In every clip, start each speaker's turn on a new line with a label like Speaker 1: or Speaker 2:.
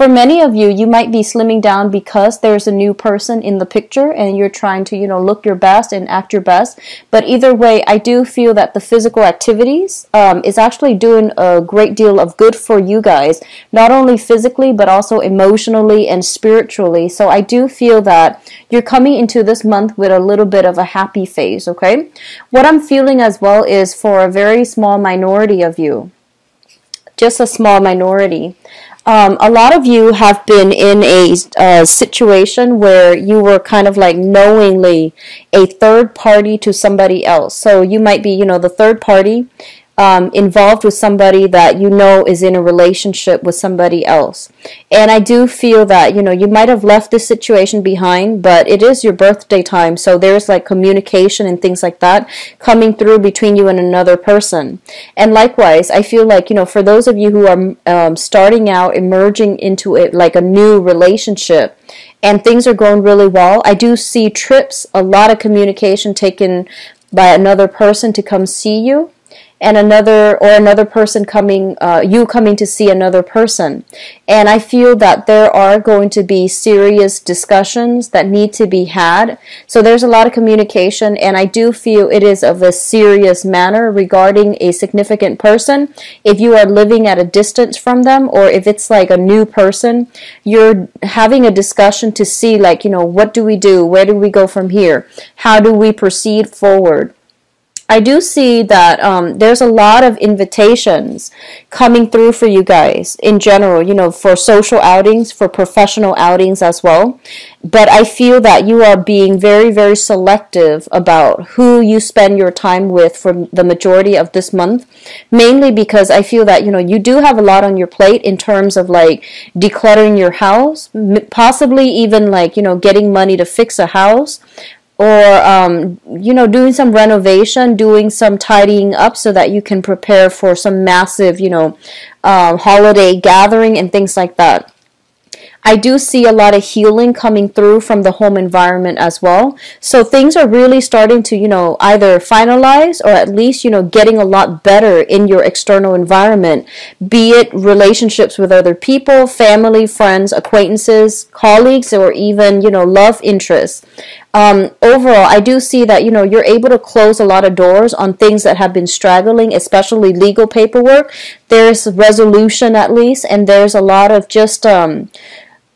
Speaker 1: For many of you, you might be slimming down because there's a new person in the picture and you're trying to, you know, look your best and act your best. But either way, I do feel that the physical activities um, is actually doing a great deal of good for you guys, not only physically, but also emotionally and spiritually. So I do feel that you're coming into this month with a little bit of a happy phase, okay? What I'm feeling as well is for a very small minority of you, just a small minority. Um, a lot of you have been in a uh, situation where you were kind of like knowingly a third party to somebody else. So you might be, you know, the third party um, involved with somebody that you know is in a relationship with somebody else. And I do feel that, you know, you might have left this situation behind, but it is your birthday time. So there's like communication and things like that coming through between you and another person. And likewise, I feel like, you know, for those of you who are um, starting out, emerging into it like a new relationship, and things are going really well. I do see trips, a lot of communication taken by another person to come see you and another or another person coming uh, you coming to see another person. And i feel that there are going to be serious discussions that need to be had. So there's a lot of communication and i do feel it is of a serious manner regarding a significant person. If you are living at a distance from them or if it's like a new person you're having a discussion to see like you know what do we do? Where do we go from here? How do we proceed forward I do see that um, there's a lot of invitations coming through for you guys in general, you know, for social outings, for professional outings as well. But I feel that you are being very, very selective about who you spend your time with for the majority of this month, mainly because I feel that, you know, you do have a lot on your plate in terms of like decluttering your house, possibly even like, you know, getting money to fix a house or um, you know doing some renovation doing some tidying up so that you can prepare for some massive you know uh, holiday gathering and things like that I do see a lot of healing coming through from the home environment as well. So things are really starting to, you know, either finalize or at least, you know, getting a lot better in your external environment, be it relationships with other people, family, friends, acquaintances, colleagues, or even, you know, love interests. Um, overall, I do see that you know you're able to close a lot of doors on things that have been straggling, especially legal paperwork. There's resolution at least, and there's a lot of just um,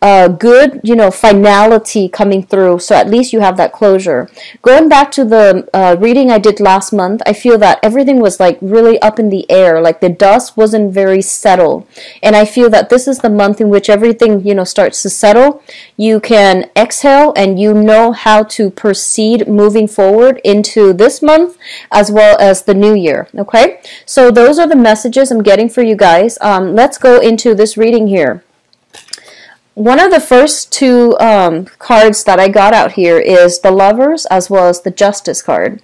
Speaker 1: uh, good, you know, finality coming through. So at least you have that closure. Going back to the uh, reading I did last month, I feel that everything was like really up in the air. Like the dust wasn't very settled. And I feel that this is the month in which everything, you know, starts to settle. You can exhale and you know how to proceed moving forward into this month as well as the new year. Okay. So those are the messages I'm getting for you guys. Um, let's go into this reading here one of the first two um, cards that I got out here is the Lovers as well as the Justice card.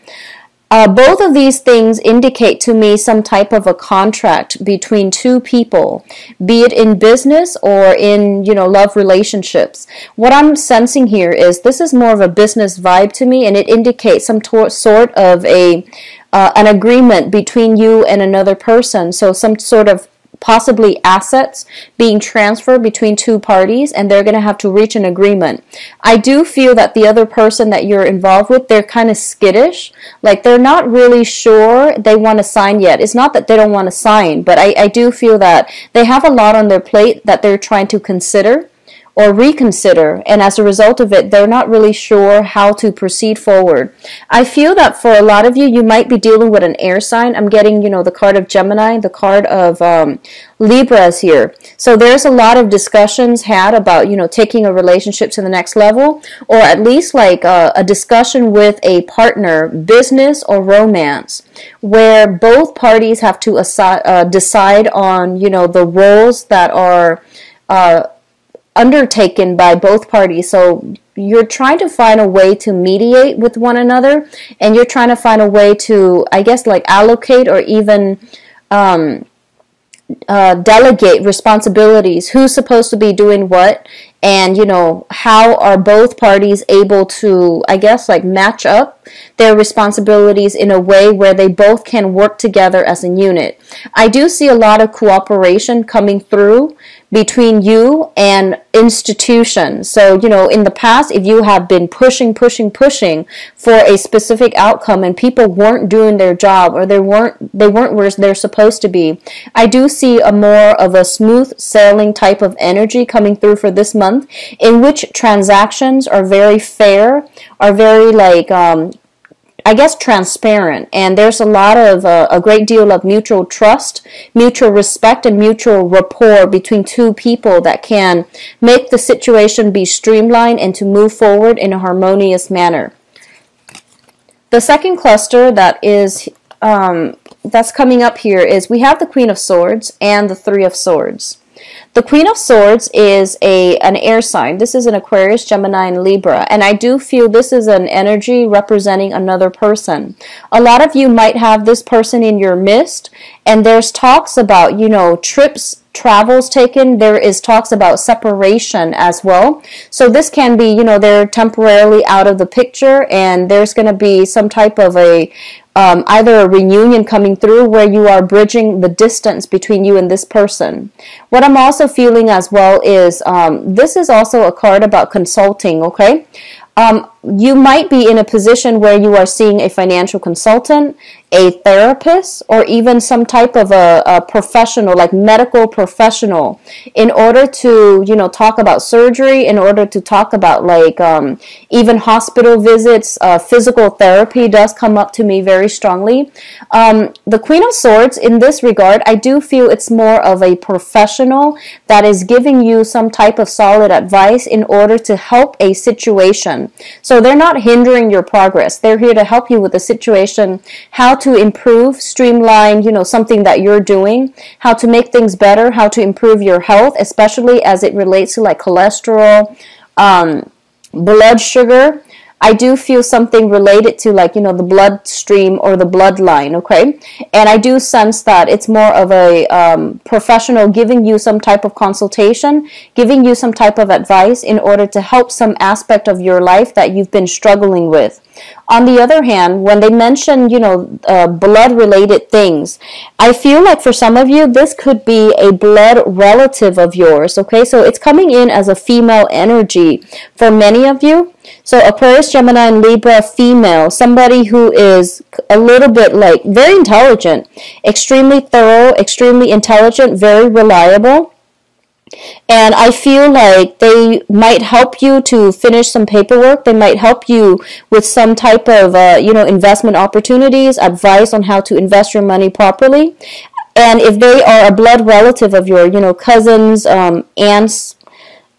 Speaker 1: Uh, both of these things indicate to me some type of a contract between two people, be it in business or in, you know, love relationships. What I'm sensing here is this is more of a business vibe to me, and it indicates some sort of a uh, an agreement between you and another person. So some sort of possibly assets being transferred between two parties and they're going to have to reach an agreement. I do feel that the other person that you're involved with, they're kind of skittish. Like they're not really sure they want to sign yet. It's not that they don't want to sign, but I, I do feel that they have a lot on their plate that they're trying to consider or reconsider, and as a result of it, they're not really sure how to proceed forward. I feel that for a lot of you, you might be dealing with an air sign. I'm getting, you know, the card of Gemini, the card of um, Libras here. So there's a lot of discussions had about, you know, taking a relationship to the next level, or at least like a, a discussion with a partner, business or romance, where both parties have to uh, decide on, you know, the roles that are. Uh, undertaken by both parties. So you're trying to find a way to mediate with one another, and you're trying to find a way to, I guess, like allocate or even um, uh, delegate responsibilities. Who's supposed to be doing what, and you know how are both parties able to, I guess, like match up their responsibilities in a way where they both can work together as a unit. I do see a lot of cooperation coming through between you and institutions. So, you know, in the past, if you have been pushing, pushing, pushing for a specific outcome and people weren't doing their job or they weren't, they weren't where they're supposed to be, I do see a more of a smooth sailing type of energy coming through for this month in which transactions are very fair, are very like, um, I guess transparent and there's a lot of uh, a great deal of mutual trust, mutual respect and mutual rapport between two people that can make the situation be streamlined and to move forward in a harmonious manner. The second cluster that is um, that's coming up here is we have the Queen of Swords and the Three of Swords. The Queen of Swords is a an air sign. This is an Aquarius, Gemini, and Libra. And I do feel this is an energy representing another person. A lot of you might have this person in your midst, and there's talks about, you know, trips travels taken there is talks about separation as well so this can be you know they're temporarily out of the picture and there's going to be some type of a um, either a reunion coming through where you are bridging the distance between you and this person. What I'm also feeling as well is um, this is also a card about consulting, okay? Um, you might be in a position where you are seeing a financial consultant a therapist or even some type of a, a, professional like medical professional in order to you know talk about surgery in order to talk about like um, even hospital visits uh, physical therapy does come up to me very strongly. Um, the queen of swords in this regard i do feel it's more of a professional that is giving you some type of solid advice in order to help a situation so they're not hindering your progress they're here to help you with the situation how to improve, streamline, you know, something that you're doing, how to make things better, how to improve your health, especially as it relates to like cholesterol, um, blood sugar. I do feel something related to like, you know, the bloodstream or the bloodline, okay? And I do sense that it's more of a um, professional giving you some type of consultation, giving you some type of advice in order to help some aspect of your life that you've been struggling with. On the other hand, when they mention, you know, uh, blood related things, I feel like for some of you, this could be a blood relative of yours, okay? So it's coming in as a female energy for many of you. So Aquarius, Gemini, and Libra female, somebody who is a little bit like very intelligent, extremely thorough, extremely intelligent, very reliable and I feel like they might help you to finish some paperwork. They might help you with some type of, uh, you know, investment opportunities, advice on how to invest your money properly. And if they are a blood relative of your, you know, cousins, um, aunts,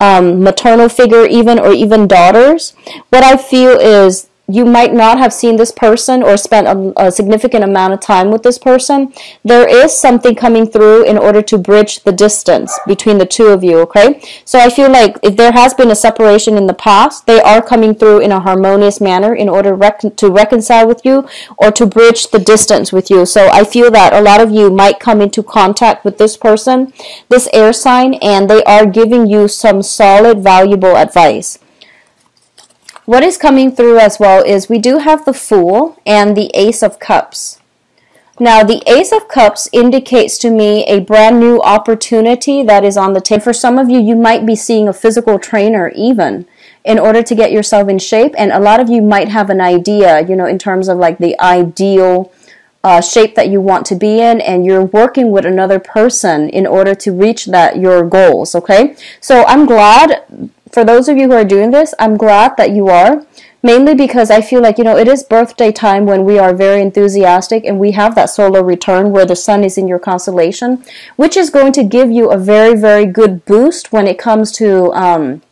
Speaker 1: um, maternal figure, even or even daughters, what I feel is you might not have seen this person or spent a, a, significant amount of time with this person, there is something coming through in order to bridge the distance between the two of you, okay? So I feel like if there has been a separation in the past, they are coming through in a harmonious manner in order to reconcile with you or to bridge the distance with you. So I feel that a lot of you might come into contact with this person, this air sign, and they are giving you some solid, valuable advice what is coming through as well is we do have the Fool and the Ace of Cups. Now, the Ace of Cups indicates to me a brand new opportunity that is on the table. For some of you, you might be seeing a physical trainer even in order to get yourself in shape. And a lot of you might have an idea, you know, in terms of like the ideal uh, shape that you want to be in and you're working with another person in order to reach that your goals okay so i'm glad for those of you who are doing this, I'm glad that you are. Mainly because I feel like, you know, it is birthday time when we are very enthusiastic and we have that solar return where the sun is in your constellation, which is going to give you a very, very good boost when it comes to um,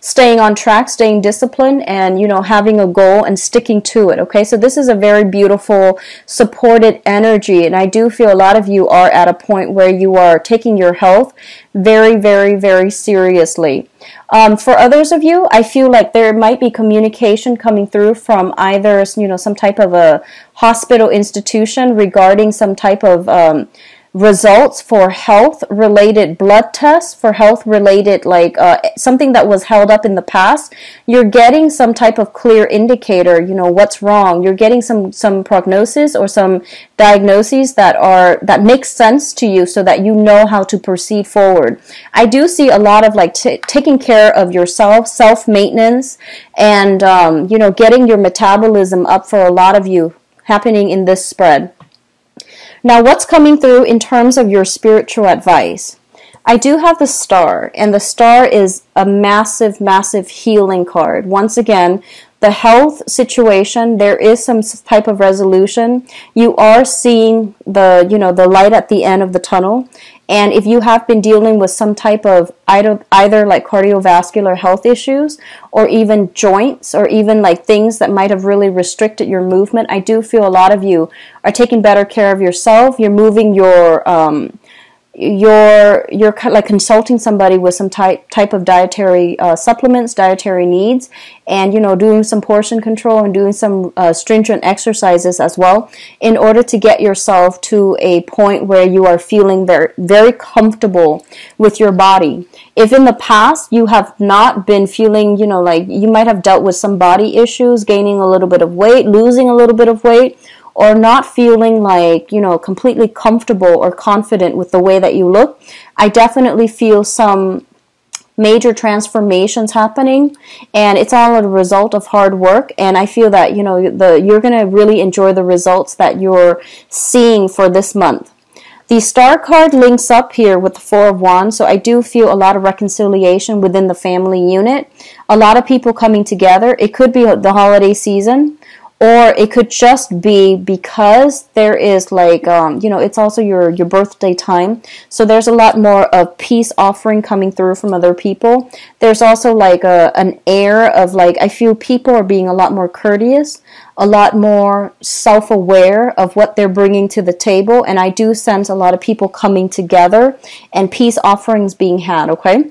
Speaker 1: staying on track, staying disciplined, and you know having a goal and sticking to it. Okay, so this is a very beautiful, supported energy, and I do feel a lot of you are at a point where you are taking your health very, very, very seriously. Um, for others of you, I feel like there might be communication coming through from either you know some type of a hospital institution regarding some type of um, results for health related blood tests for health related like uh, something that was held up in the past you're getting some type of clear indicator you know what's wrong. You're getting some some prognosis or some diagnoses that are that makes sense to you so that you know how to proceed forward. I do see a lot of like taking care of yourself self maintenance and um, you know getting your metabolism up for a lot of you happening in this spread now, what's coming through in terms of your spiritual advice? I do have the star, and the star is a massive, massive healing card. Once again, the health situation, there is some type of resolution. You are seeing the, you know, the light at the end of the tunnel. And if you have been dealing with some type of either, either like cardiovascular health issues or even joints or even like things that might have really restricted your movement, I do feel a lot of you are taking better care of yourself. You're moving your, um, you're you're like consulting somebody with some type type of dietary uh, supplements, dietary needs, and you know doing some portion control and doing some uh, stringent exercises as well, in order to get yourself to a point where you are feeling very very comfortable with your body. If in the past you have not been feeling, you know, like you might have dealt with some body issues, gaining a little bit of weight, losing a little bit of weight or not feeling like, you know, completely comfortable or confident with the way that you look, I definitely feel some major transformations happening and it's all a result of hard work and I feel that, you know, the you're going to really enjoy the results that you're seeing for this month. The star card links up here with the Four of Wands, so I do feel a lot of reconciliation within the family unit. A lot of people coming together. It could be the holiday season, or it could just be because there is like um, you know it's also your your birthday time. So there's a lot more of peace offering coming through from other people. There's also like a, an air of like i feel people are being a lot more courteous a lot more self-aware of what they're bringing to the table. And i do sense a lot of people coming together and peace offerings being had okay?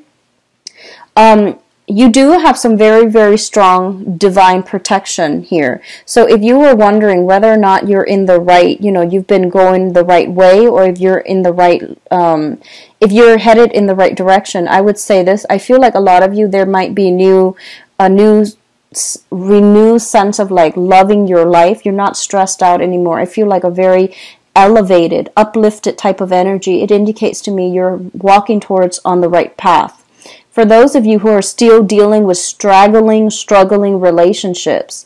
Speaker 1: Um, you do have some very, very strong divine protection here. So if you were wondering whether or not you're in the right, you know, you've been going the right way, or if you're in the right, um, if you're headed in the right direction, I would say this. I feel like a lot of you, there might be new, a new renewed sense of like loving your life. You're not stressed out anymore. I feel like a very elevated, uplifted type of energy. It indicates to me you're walking towards on the right path for those of you who are still dealing with straggling, struggling relationships,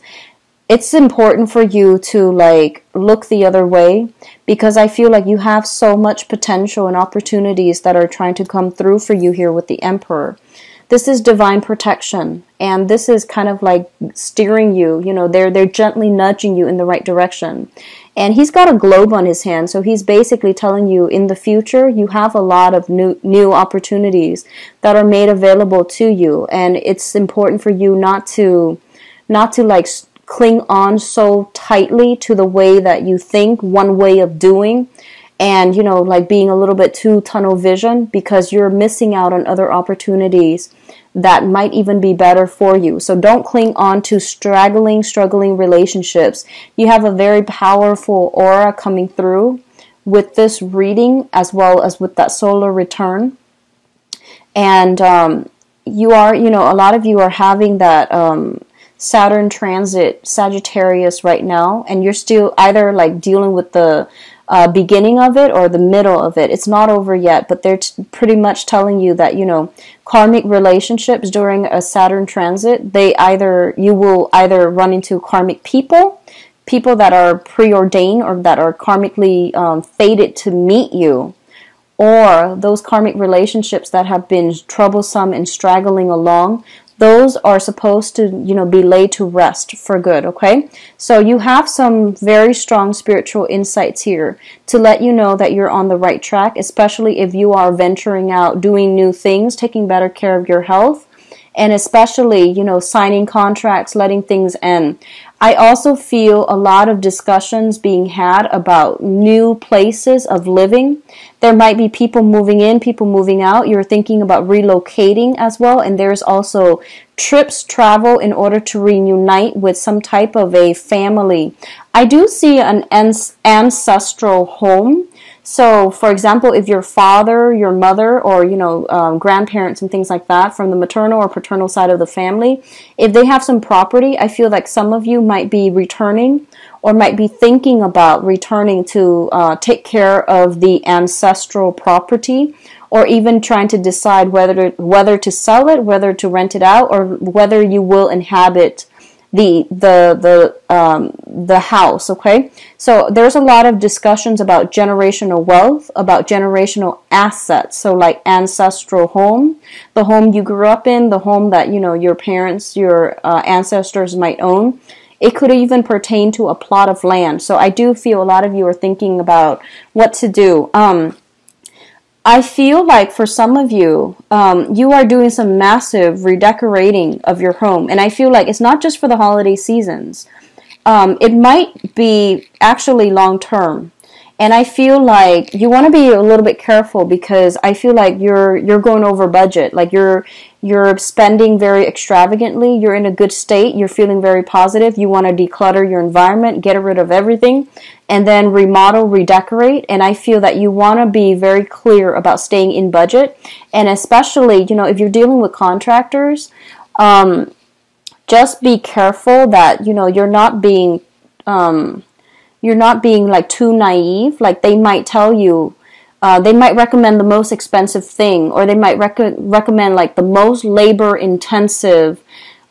Speaker 1: it's important for you to like look the other way because I feel like you have so much potential and opportunities that are trying to come through for you here with the Emperor. This is divine protection and this is kind of like steering you, you know, they're they're gently nudging you in the right direction. And he's got a globe on his hand, so he's basically telling you in the future you have a lot of new new opportunities that are made available to you, and it's important for you not to not to like cling on so tightly to the way that you think, one way of doing, and you know like being a little bit too tunnel vision because you're missing out on other opportunities that might even be better for you. So don't cling on to straggling, struggling relationships. You have a very powerful aura coming through with this reading as well as with that solar return. And um, you are, you know, a lot of you are having that um, Saturn transit Sagittarius right now, and you're still either like dealing with the uh, beginning of it or the middle of it. It's not over yet, but they're t- pretty much telling you that you know karmic relationships during a Saturn transit. They either you will either run into karmic people, people that are preordained or that are karmically um, fated to meet you, or those karmic relationships that have been troublesome and straggling along those are supposed to you know be laid to rest for good okay? So you have some very strong spiritual insights here to let you know that you're on the right track especially if you are venturing out doing new things taking better care of your health and especially you know signing contracts letting things end I also feel a lot of discussions being had about new places of living. There might be people moving in, people moving out. You're thinking about relocating as well. And there's also trips, travel in order to reunite with some type of a family. I do see an ancestral home So, for example, if your father, your mother, or you know um, grandparents and things like that from the maternal or paternal side of the family, if they have some property, I feel like some of you might be returning or might be thinking about returning to uh, take care of the ancestral property or even trying to decide whether to, whether to sell it, whether to rent it out, or whether you will inhabit the the the um, the house. Okay, so there's a lot of discussions about generational wealth, about generational assets. So like ancestral home, the home you grew up in, the home that you know your parents, your uh, ancestors might own. It could even pertain to a plot of land. So I do feel a lot of you are thinking about what to do. Um, I feel like for some of you, um, you are doing some massive redecorating of your home. And I feel like it's not just for the holiday seasons, um, it might be actually long term. And I feel like you want to be a little bit careful because I feel like you're you're going over budget. Like you're you're spending very extravagantly. You're in a good state. You're feeling very positive. You want to declutter your environment, get rid of everything, and then remodel, redecorate. And I feel that you want to be very clear about staying in budget. And especially, you know, if you're dealing with contractors, um, just be careful that, you know, you're not being, um, you're not being like too naive. Like they might tell you, uh, they might recommend the most expensive thing, or they might rec- recommend like the most labor intensive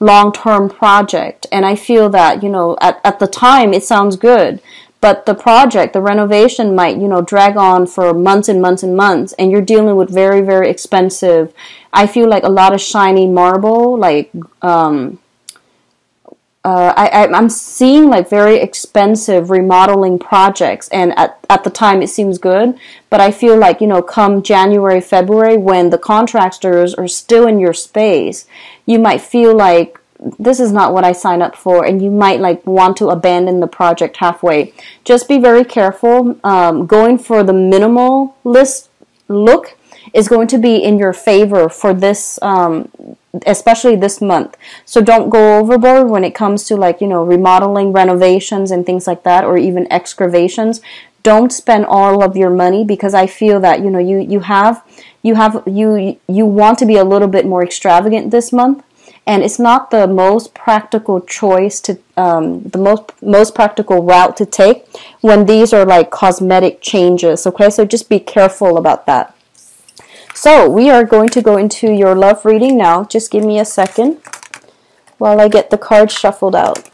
Speaker 1: long term project. And I feel that, you know, at, at the time it sounds good, but the project, the renovation might, you know, drag on for months and months and months, and you're dealing with very, very expensive. I feel like a lot of shiny marble, like, um, uh, I, I'm seeing like very expensive remodeling projects, and at, at the time it seems good, but I feel like, you know, come January, February, when the contractors are still in your space, you might feel like this is not what I signed up for, and you might like want to abandon the project halfway. Just be very careful. Um, going for the minimalist look is going to be in your favor for this, um, especially this month. So don't go overboard when it comes to like you know remodeling, renovations, and things like that, or even excavations. Don't spend all of your money because I feel that you know you you have you have you you want to be a little bit more extravagant this month and it's not the most practical choice to um, the most most practical route to take when these are like cosmetic changes okay so just be careful about that so we are going to go into your love reading now. Just give me a second while I get the cards shuffled out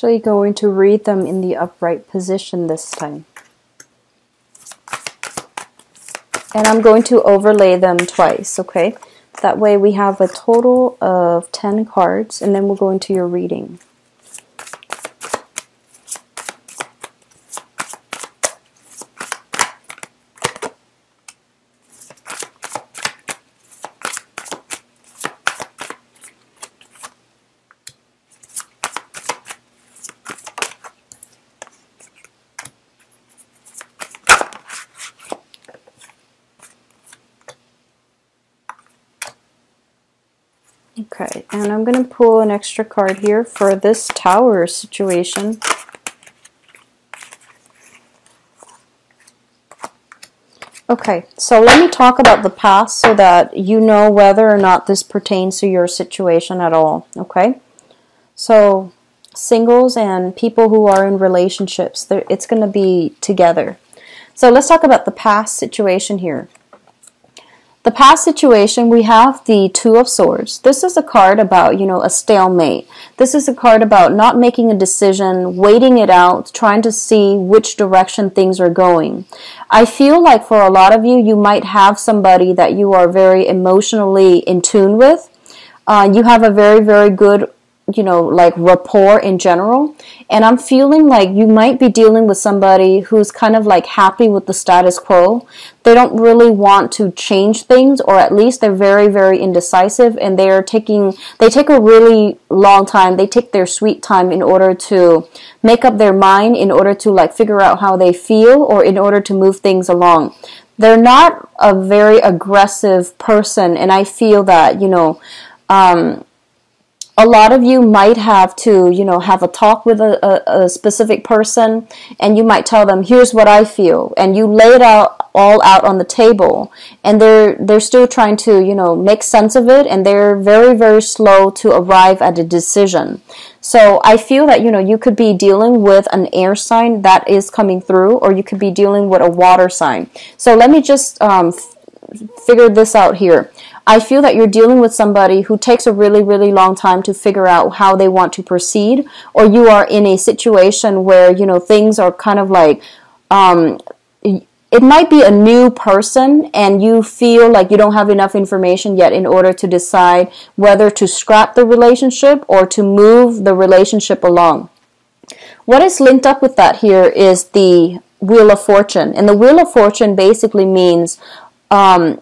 Speaker 1: actually going to read them in the upright position this time. And I'm going to overlay them twice, okay? That way we have a total of 10 cards, and then we'll go into your reading. Okay, and I'm going to pull an extra card here for this tower situation. Okay, so let me talk about the past so that you know whether or not this pertains to your situation at all, okay? So, singles and people who are in relationships, it's going to be together. So, let's talk about the past situation here. The past situation, we have the Two of Swords. This is a card about, you know, a stalemate. This is a card about not making a decision, waiting it out, trying to see which direction things are going. I feel like for a lot of you, you might have somebody that you are very emotionally in tune with. Uh, you have a very, very good you know, like rapport in general. And I'm feeling like you might be dealing with somebody who's kind of like happy with the status quo. They don't really want to change things, or at least they're very, very indecisive and they're taking, they take a really long time. They take their sweet time in order to make up their mind, in order to like figure out how they feel, or in order to move things along. They're not a very aggressive person, and I feel that, you know, um, a lot of you might have to, you know, have a talk with a, a, a, specific person and you might tell them, here's what I feel. And you lay it out all out on the table and they're, they're still trying to, you know, make sense of it and they're very, very slow to arrive at a decision. So I feel that, you know, you could be dealing with an air sign that is coming through or you could be dealing with a water sign. So let me just, um, figure this out here. I feel that you're dealing with somebody who takes a really, really long time to figure out how they want to proceed, or you are in a situation where, you know, things are kind of like, um, it might be a new person and you feel like you don't have enough information yet in order to decide whether to scrap the relationship or to move the relationship along. What is linked up with that here is the Wheel of Fortune. And the Wheel of Fortune basically means um,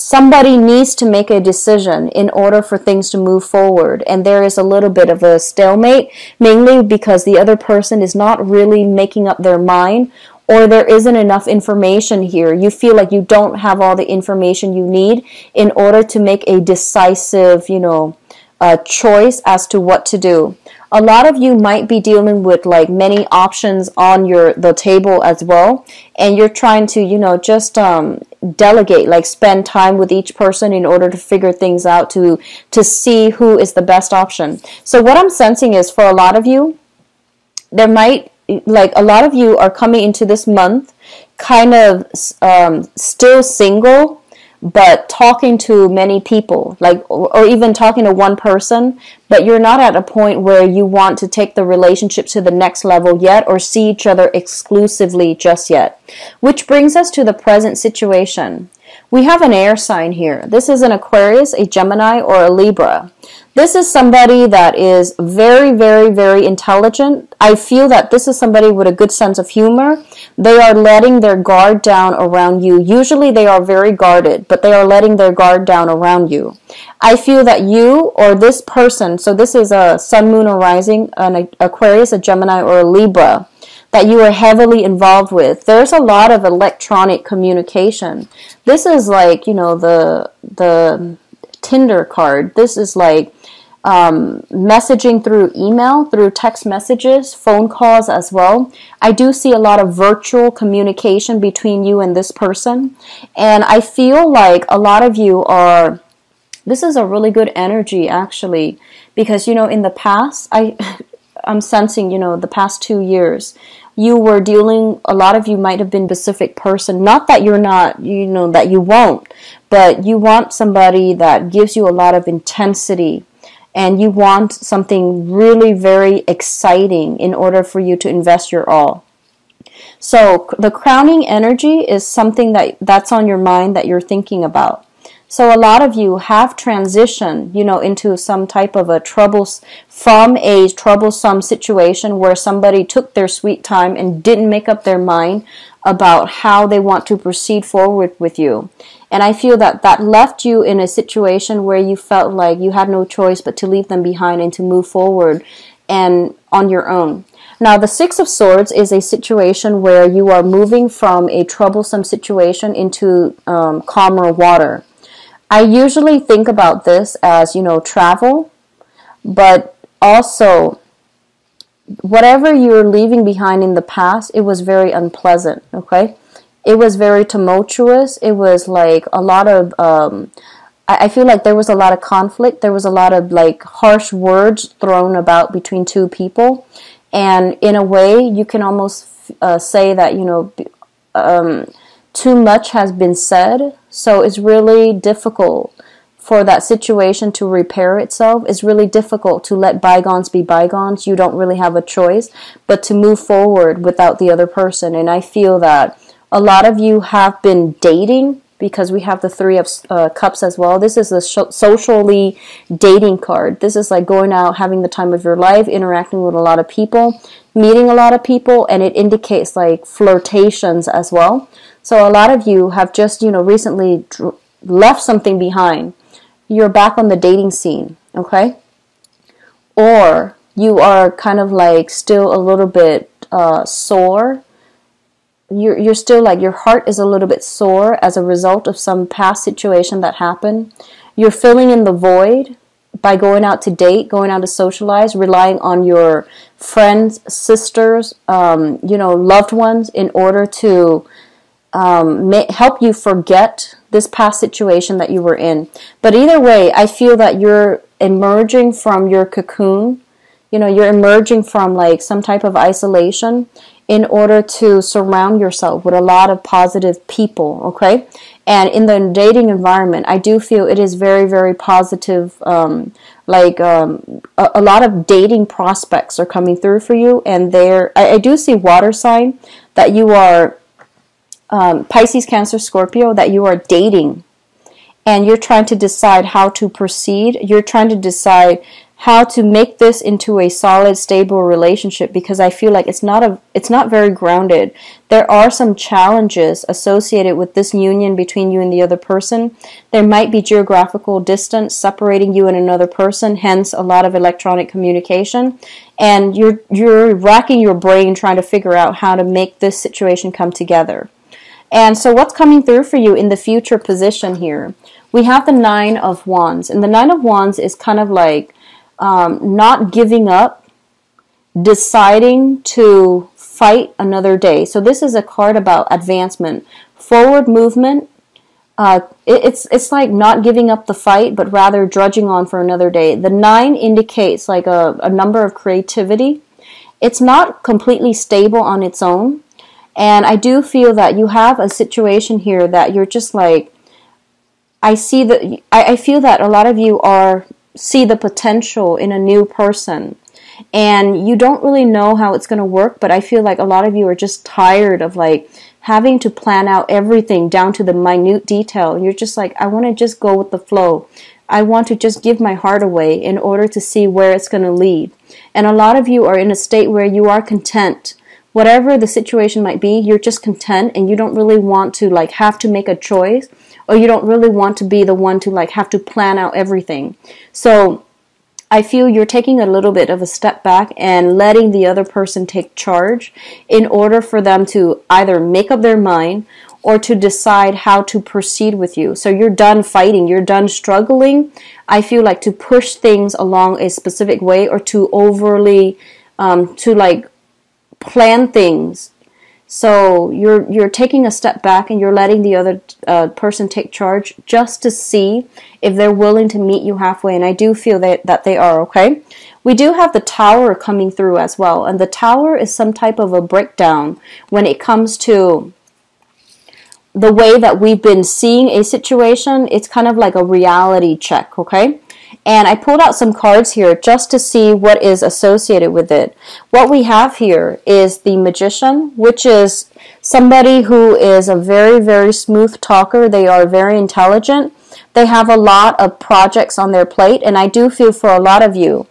Speaker 1: somebody needs to make a decision in order for things to move forward. And there is a little bit of a stalemate mainly because the other person is not really making up their mind or there isn't enough information here. You feel like you don't have all the information you need in order to make a decisive you know uh, choice as to what to do. A lot of you might be dealing with like many options on your the table as well and you're trying to you know just um, delegate like spend time with each person in order to figure things out to to see who is the best option. So what i'm sensing is for a lot of you there might like a lot of you are coming into this month kind of um, still single but talking to many people like or even talking to one person but you're not at a point where you want to take the relationship to the next level yet or see each other exclusively just yet. Which brings us to the present situation we have an air sign here this is an aquarius a gemini or a libra this is somebody that is very, very, very intelligent. I feel that this is somebody with a good sense of humor. They are letting their guard down around you. Usually they are very guarded, but they are letting their guard down around you. I feel that you or this person, so this is a sun, moon, or rising, an Aquarius, a Gemini, or a Libra that you are heavily involved with. There's a lot of electronic communication. This is like, you know, the the Tinder card. This is like um, messaging through email, through text messages, phone calls as well. I do see a lot of virtual communication between you and this person. And I feel like a lot of you are, this is a really good energy actually, because, you know, in the past, I, I'm sensing, you know, the past two years, you were dealing, a lot of you might have been specific person. Not that you're not, you know, that you won't, but you want somebody that gives you a lot of intensity and you want something really very exciting in order for you to invest your all. So the crowning energy is something that that's on your mind that you're thinking about. So a lot of you have transitioned, you know, into some type of a troubles from a troublesome situation where somebody took their sweet time and didn't make up their mind about how they want to proceed forward with you. And I feel that that left you in a situation where you felt like you had no choice but to leave them behind and to move forward and on your own. Now, the Six of Swords is a situation where you are moving from a troublesome situation into um, calmer water. I usually think about this as, you know, travel, but also whatever you're leaving behind in the past, it was very unpleasant, okay? It was very tumultuous. It was like a lot of, um, I, feel like there was a lot of conflict. There was a lot of like harsh words thrown about between two people. And in a way, you can almost uh, say that, you know, um, too much has been said, so it's really difficult for that situation to repair itself. It's really difficult to let bygones be bygones. You don't really have a choice but to move forward without the other person. And I feel that a lot of you have been dating because we have the three of uh, cups as well. This is a sh- socially dating card. This is like going out, having the time of your life, interacting with a lot of people, meeting a lot of people, and it indicates like flirtations as well. So a lot of you have just, you know, recently left something behind. You're back on the dating scene, okay? Or you are kind of like still a little bit uh, sore. You're, you're still like your heart is a little bit sore as a result of some past situation that happened. You're filling in the void by going out to date, going out to socialize, relying on your friends, sisters, um, you know, loved ones in order to um, may, help you forget this past situation that you were in. But either way, I feel that you're emerging from your cocoon. You know, you're emerging from like some type of isolation in order to surround yourself with a lot of positive people, okay? And in the dating environment, I do feel it is very, very positive. Um, like um, a, a, lot of dating prospects are coming through for you, and there I, I do see water sign that you are um, Pisces, Cancer, Scorpio that you are dating, and you're trying to decide how to proceed. You're trying to decide how to make this into a solid stable relationship because I feel like it's not a it's not very grounded. There are some challenges associated with this union between you and the other person. There might be geographical distance separating you and another person, hence a lot of electronic communication, and you're you're racking your brain trying to figure out how to make this situation come together. And so what's coming through for you in the future position here? We have the 9 of wands, and the 9 of wands is kind of like um, not giving up, deciding to fight another day. So this is a card about advancement, forward movement. Uh, it, it's it's like not giving up the fight, but rather drudging on for another day. The nine indicates like a, a number of creativity. It's not completely stable on its own, and I do feel that you have a situation here that you're just like. I see that I, I feel that a lot of you are see the potential in a new person. And you don't really know how it's going to work but i feel like a lot of you are just tired of like having to plan out everything down to the minute detail. You're just like i want to just go with the flow. I want to just give my heart away in order to see where it's going to lead. And a lot of you are in a state where you are content whatever the situation might be you're just content and you don't really want to like have to make a choice or you don't really want to be the one to like have to plan out everything. So I feel you're taking a little bit of a step back and letting the other person take charge in order for them to either make up their mind or to decide how to proceed with you. So you're done fighting, you're done struggling. I feel like to push things along a specific way or to overly, um, to like plan things so you're you're taking a step back and you're letting the other uh, person take charge just to see if they're willing to meet you halfway. And I do feel that that they are. Okay. We do have the tower coming through as well, and the tower is some type of a breakdown when it comes to the way that we've been seeing a situation. It's kind of like a reality check. Okay. And I pulled out some cards here just to see what is associated with it. What we have here is the magician, which is somebody who is a very, very smooth talker. They are very intelligent. They have a lot of projects on their plate, and I do feel for a lot of you,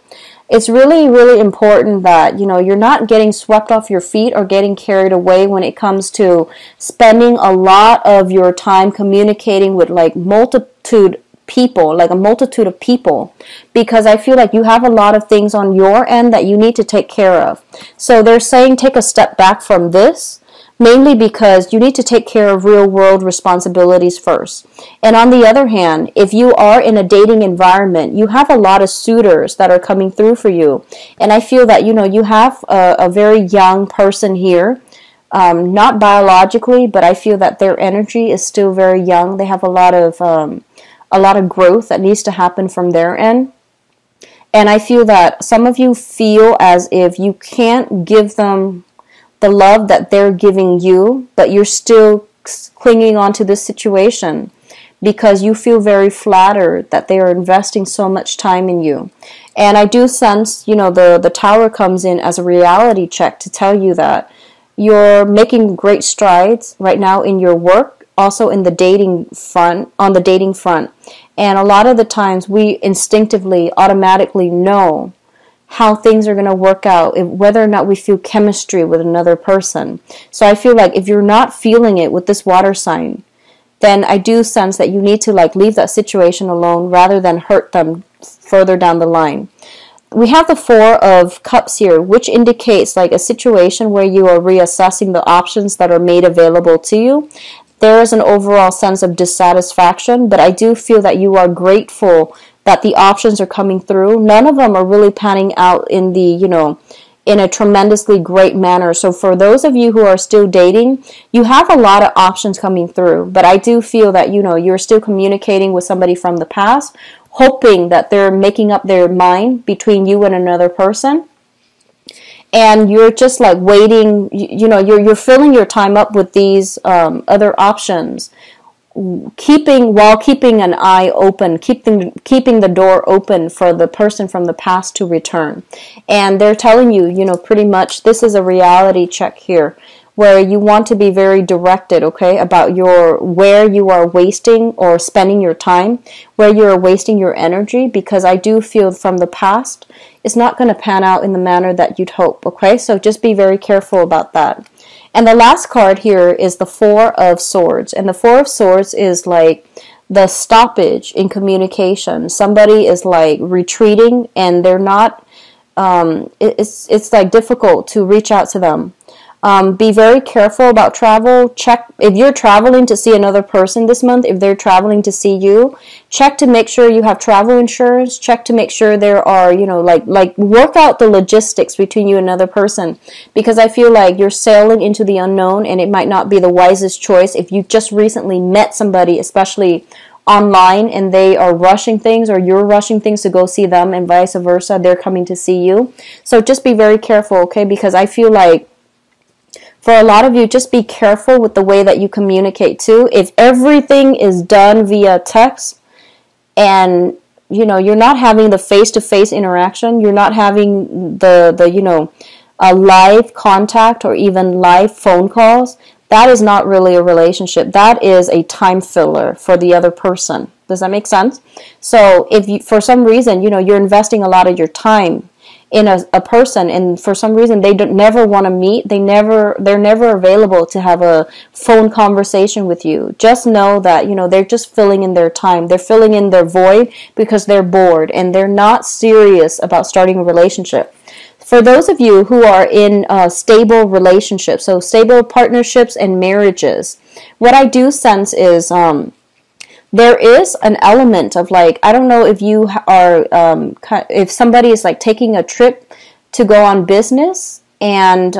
Speaker 1: it's really, really important that, you know, you're not getting swept off your feet or getting carried away when it comes to spending a lot of your time communicating with like multitude people, like a multitude of people, because I feel like you have a lot of things on your end that you need to take care of. So they're saying take a step back from this, mainly because you need to take care of real world responsibilities first. And on the other hand, if you are in a dating environment, you have a lot of suitors that are coming through for you. And I feel that, you know, you have a, a very young person here. Um, not biologically, but I feel that their energy is still very young. They have a lot of um, a lot of growth that needs to happen from their end. And I feel that some of you feel as if you can't give them the love that they're giving you, but you're still clinging on to this situation because you feel very flattered that they are investing so much time in you. And I do sense, you know, the, the tower comes in as a reality check to tell you that you're making great strides right now in your work also in the dating front, on the dating front. And a lot of the times we instinctively, automatically know how things are going to work out, if, whether or not we feel chemistry with another person. So I feel like if you're not feeling it with this water sign, then I do sense that you need to like leave that situation alone rather than hurt them further down the line. We have the Four of Cups here, which indicates like a situation where you are reassessing the options that are made available to you. There is an overall sense of dissatisfaction, but I do feel that you are grateful that the options are coming through. None of them are really panning out in the, you know, in a tremendously great manner. So for those of you who are still dating, you have a lot of options coming through, but I do feel that, you know, you're still communicating with somebody from the past, hoping that they're making up their mind between you and another person. And you're just like waiting, you, know, you're, you're filling your time up with these um, other options. Keeping while keeping an eye open keeping keeping the door open for the person from the past to return. And they're telling you you know pretty much this is a reality check here where you want to be very directed okay about your where you are wasting or spending your time where you are wasting your energy because i do feel from the past it's not going to pan out in the manner that you'd hope okay so just be very careful about that and the last card here is the Four of Swords. And the Four of Swords is like the stoppage in communication. Somebody is like retreating and they're not, um, it's, it's like difficult to reach out to them. Um, be very careful about travel. Check if you're traveling to see another person this month, if they're traveling to see you, check to make sure you have travel insurance. Check to make sure there are, you know, like like work out the logistics between you and another person because I feel like you're sailing into the unknown and it might not be the wisest choice if you just recently met somebody, especially online and they are rushing things or you're rushing things to go see them and vice versa they're coming to see you so just be very careful okay because i feel like for a lot of you, just be careful with the way that you communicate too. If everything is done via text and you know you're not having the face-to-face interaction, you're not having the the you know a live contact or even live phone calls, that is not really a relationship. That is a time filler for the other person. Does that make sense? So if you, for some reason, you know, you're investing a lot of your time in a, a person and for some reason they don't never want to meet. They never they're never available to have a phone conversation with you. Just know that you know they're just filling in their time. They're filling in their void because they're bored and they're not serious about starting a relationship. For those of you who are in uh, stable relationships so stable partnerships and marriages what i do sense is um, there is an element of like I don't know if you are um, if somebody is like taking a trip to go on business and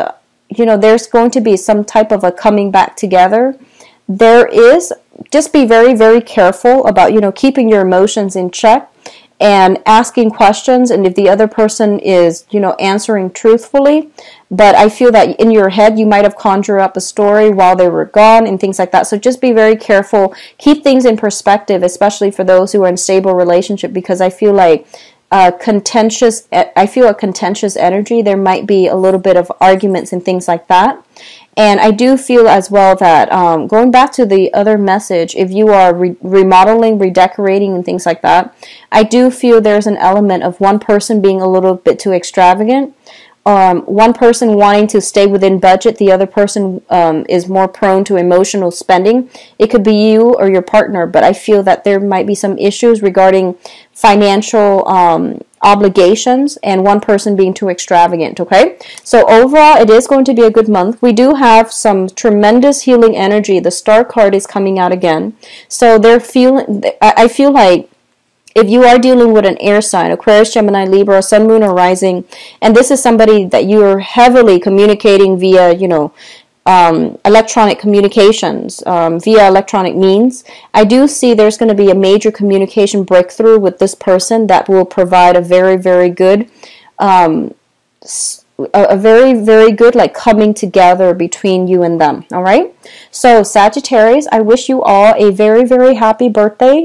Speaker 1: you know there's going to be some type of a coming back together there is just be very very careful about you know keeping your emotions in check and asking questions and if the other person is you know answering truthfully. But i feel that in your head you might have conjured up a story while they were gone and things like that. So just be very careful. Keep things in perspective especially for those who are in stable relationship because i feel like uh, contentious i feel a contentious energy. There might be a little bit of arguments and things like that and I do feel as well that um, going back to the other message, if you are re- remodeling, redecorating, and things like that, I do feel there's an element of one person being a little bit too extravagant. Um, one person wanting to stay within budget, the other person um, is more prone to emotional spending. It could be you or your partner, but I feel that there might be some issues regarding financial um, obligations and one person being too extravagant, okay? So overall, it is going to be a good month. We do have some tremendous healing energy. The star card is coming out again. So they're feeling, I feel like if you are dealing with an air sign, Aquarius, Gemini, Libra, Sun, Moon, or Rising, and this is somebody that you are heavily communicating via, you know, um, electronic communications um, via electronic means, I do see there's going to be a major communication breakthrough with this person that will provide a very, very good, um, a, a very, very good like coming together between you and them. All right. So Sagittarius, I wish you all a very, very happy birthday.